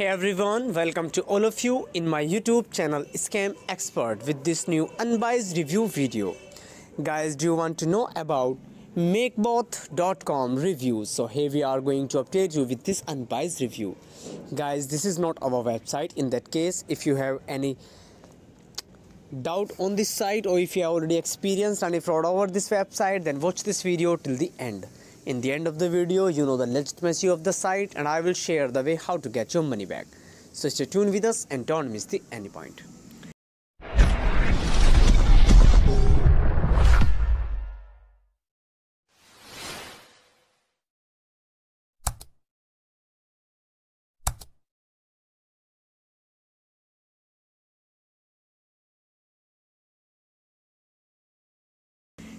Hey everyone, welcome to all of you in my YouTube channel Scam Expert with this new unbiased review video. Guys, do you want to know about makeboth.com reviews? So here we are going to update you with this unbiased review. Guys, this is not our website. In that case, if you have any doubt on this site or if you have already experienced any fraud over this website, then watch this video till the end. In the end of the video, you know the legitimacy of the site and I will share the way how to get your money back. So stay tuned with us and don't miss the any point.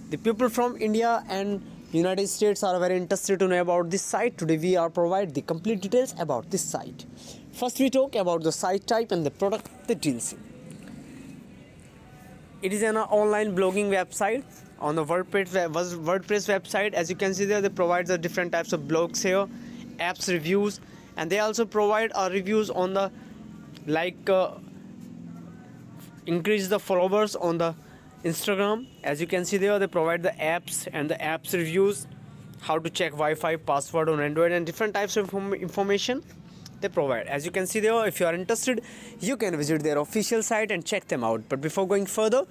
The people from India and United States are very interested to know about this site. Today we are provide the complete details about this site. First we talk about the site type and the product that deals. It is an online blogging website on the WordPress, WordPress website. As you can see there, they provide the different types of blogs here, apps reviews, and they also provide uh, reviews on the like uh, increase the followers on the Instagram as you can see there they provide the apps and the apps reviews how to check Wi-Fi password on Android and different types of information they provide. As you can see there if you are interested you can visit their official site and check them out. But before going further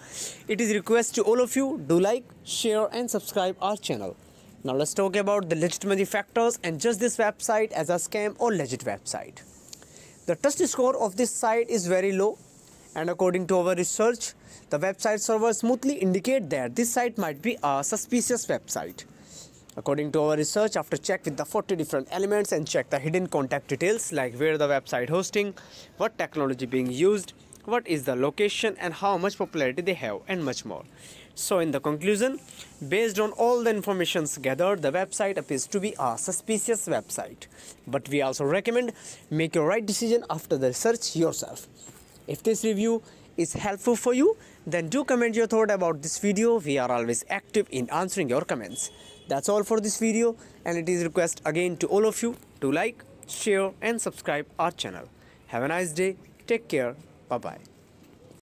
it is request to all of you do like share and subscribe our channel. Now let's talk about the legitimacy factors and just this website as a scam or legit website. The trust score of this site is very low and according to our research the website server smoothly indicate that this site might be a suspicious website. According to our research, after check with the 40 different elements and check the hidden contact details like where the website hosting, what technology being used, what is the location and how much popularity they have and much more. So in the conclusion, based on all the informations gathered, the website appears to be a suspicious website. But we also recommend make your right decision after the research yourself. If this review is helpful for you, then do comment your thought about this video. We are always active in answering your comments. That's all for this video and it is request again to all of you to like, share and subscribe our channel. Have a nice day. Take care. Bye-bye.